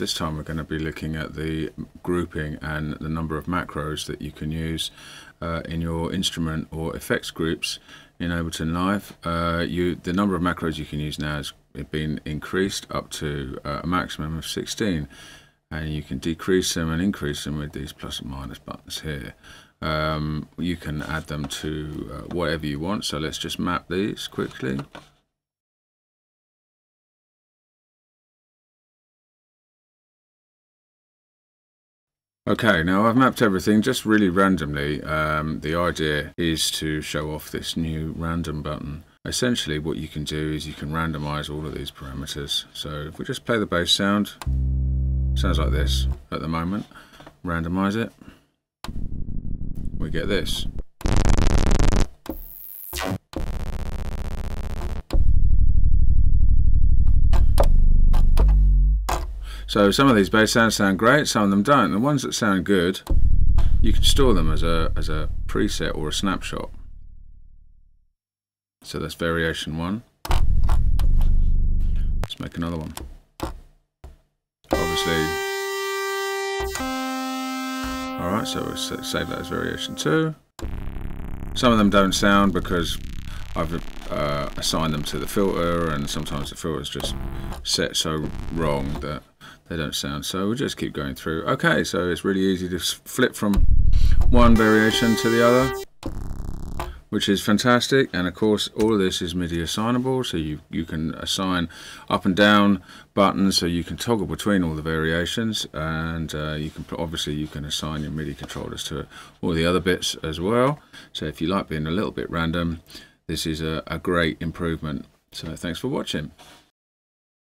This time we're going to be looking at the grouping and the number of macros that you can use uh, in your instrument or effects groups in Ableton Live. Uh, you, the number of macros you can use now has been increased up to uh, a maximum of 16 and you can decrease them and increase them with these plus and minus buttons here. Um, you can add them to uh, whatever you want so let's just map these quickly. Okay, now I've mapped everything just really randomly. Um, the idea is to show off this new random button. Essentially what you can do is you can randomize all of these parameters. So if we just play the bass sound, sounds like this at the moment, randomize it, we get this. So some of these bass sounds sound great, some of them don't. The ones that sound good, you can store them as a, as a preset or a snapshot. So that's variation one. Let's make another one. Obviously, alright, so we'll save that as variation two. Some of them don't sound because I've uh, assigned them to the filter and sometimes the filter is just set so wrong that they don't sound. So we'll just keep going through. Okay so it's really easy to flip from one variation to the other which is fantastic. And of course all of this is MIDI assignable so you you can assign up and down buttons so you can toggle between all the variations. And uh, you can obviously you can assign your MIDI controllers to all the other bits as well. So if you like being a little bit random this is a, a great improvement. So thanks for watching